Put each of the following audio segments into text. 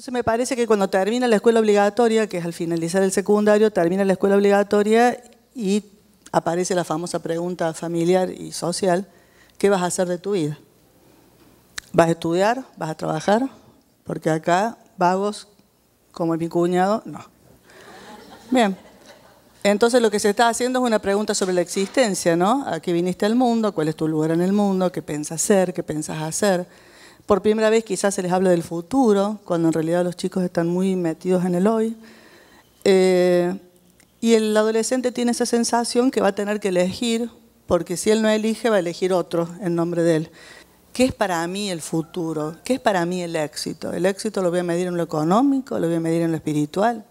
Entonces me parece que cuando termina la escuela obligatoria, que es al finalizar el secundario, termina la escuela obligatoria y aparece la famosa pregunta familiar y social, ¿qué vas a hacer de tu vida? ¿Vas a estudiar? ¿Vas a trabajar? Porque acá, vagos, como mi cuñado, no. Bien. Entonces lo que se está haciendo es una pregunta sobre la existencia, ¿no? ¿A qué viniste al mundo? ¿Cuál es tu lugar en el mundo? ¿Qué piensas ser? ¿Qué piensas hacer? Por primera vez quizás se les habla del futuro, cuando en realidad los chicos están muy metidos en el hoy. Eh, y el adolescente tiene esa sensación que va a tener que elegir, porque si él no elige, va a elegir otro en nombre de él. ¿Qué es para mí el futuro? ¿Qué es para mí el éxito? El éxito lo voy a medir en lo económico, lo voy a medir en lo espiritual.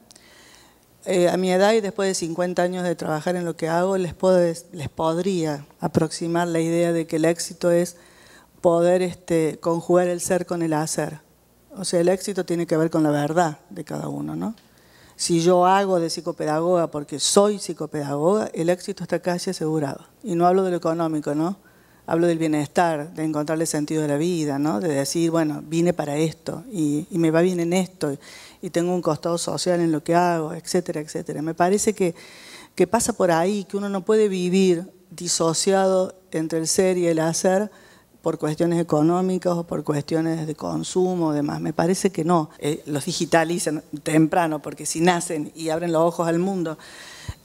Eh, a mi edad y después de 50 años de trabajar en lo que hago, les, puedo, les podría aproximar la idea de que el éxito es poder este, conjugar el ser con el hacer. O sea, el éxito tiene que ver con la verdad de cada uno, ¿no? Si yo hago de psicopedagoga porque soy psicopedagoga, el éxito está casi asegurado. Y no hablo de lo económico, ¿no? Hablo del bienestar, de encontrarle sentido de la vida, ¿no? De decir, bueno, vine para esto y, me va bien en esto y tengo un costado social en lo que hago, etcétera, etcétera. Me parece que pasa por ahí, que uno no puede vivir disociado entre el ser y el hacer, por cuestiones económicas o por cuestiones de consumo o demás. Me parece que no. Eh, los digitalizan temprano porque si nacen y abren los ojos al mundo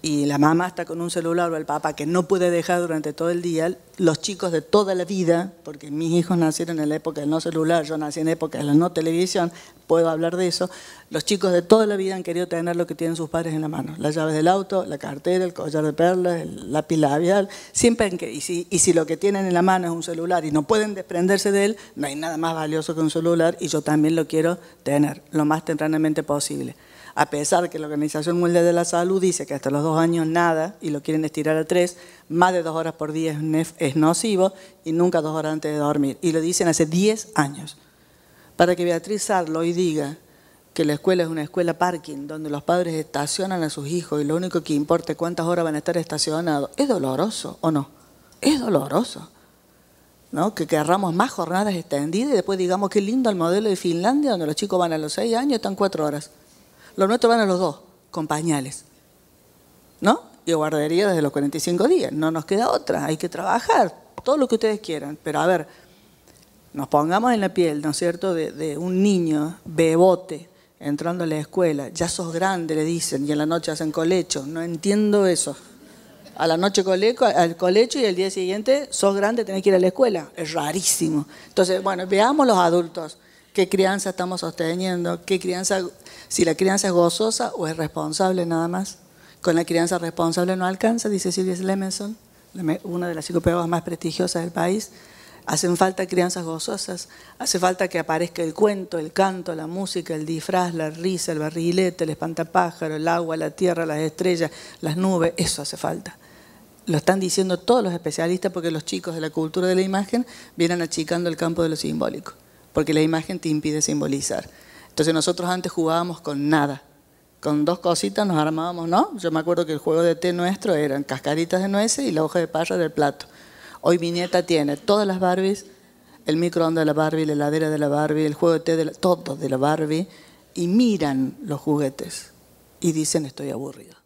y la mamá está con un celular o el papá que no puede dejar durante todo el día, los chicos de toda la vida, porque mis hijos nacieron en la época del no celular, yo nací en la época de la no televisión, puedo hablar de eso, los chicos de toda la vida han querido tener lo que tienen sus padres en la mano, las llaves del auto, la cartera, el collar de perlas, el lápiz labial, siempre y si, y si lo que tienen en la mano es un celular y no pueden desprenderse de él, no hay nada más valioso que un celular y yo también lo quiero tener lo más tempranamente posible a pesar de que la Organización Mundial de la Salud dice que hasta los dos años nada y lo quieren estirar a tres, más de dos horas por día es nocivo y nunca dos horas antes de dormir. Y lo dicen hace diez años. Para que Beatriz Sarlo hoy diga que la escuela es una escuela parking donde los padres estacionan a sus hijos y lo único que importa es cuántas horas van a estar estacionados, ¿es doloroso o no? Es doloroso. ¿no? que querramos más jornadas extendidas y después digamos qué lindo el modelo de Finlandia donde los chicos van a los seis años y están cuatro horas. Los nuestros van a los dos, con pañales. ¿No? Y guardería desde los 45 días. No nos queda otra, hay que trabajar, todo lo que ustedes quieran. Pero a ver, nos pongamos en la piel, ¿no es cierto?, de, un niño bebote entrando a la escuela. Ya sos grande, le dicen, y en la noche hacen colecho. No entiendo eso. A la noche coleco, al colecho y el día siguiente sos grande, tenés que ir a la escuela. Es rarísimo. Entonces, bueno, veamos los adultos qué crianza estamos sosteniendo, qué crianza, si la crianza es gozosa o es responsable nada más. Con la crianza responsable no alcanza, dice Silvia Lemenson, una de las psicopedagogas más prestigiosas del país. Hacen falta crianzas gozosas, hace falta que aparezca el cuento, el canto, la música, el disfraz, la risa, el barrilete, el espantapájaro, el agua, la tierra, las estrellas, las nubes, eso hace falta. Lo están diciendo todos los especialistas porque los chicos de la cultura de la imagen vienen achicando el campo de lo simbólico porque la imagen te impide simbolizar. Entonces nosotros antes jugábamos con nada, con dos cositas nos armábamos, ¿no? Yo me acuerdo que el juego de té nuestro eran cascaritas de nueces y la hoja de parra del plato. Hoy mi nieta tiene todas las Barbies, el microondas de la Barbie, la heladera de la Barbie, el juego de té, de todo de la Barbie, y miran los juguetes y dicen estoy aburrido.